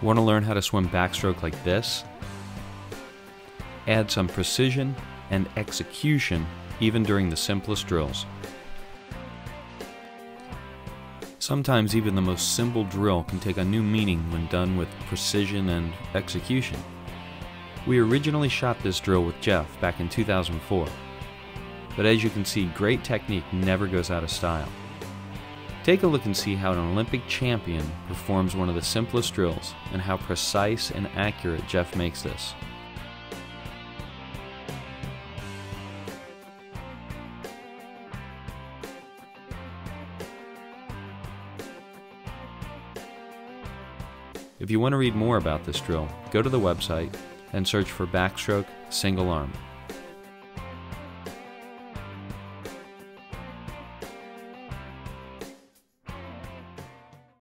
Want to learn how to swim backstroke like this? Add some precision and execution even during the simplest drills. Sometimes even the most simple drill can take a new meaning when done with precision and execution. We originally shot this drill with Jeff back in 2004, but as you can see, great technique never goes out of style. Take a look and see how an Olympic champion performs one of the simplest drills and how precise and accurate Jeff makes this. If you want to read more about this drill, go to the website and search for backstroke single arm.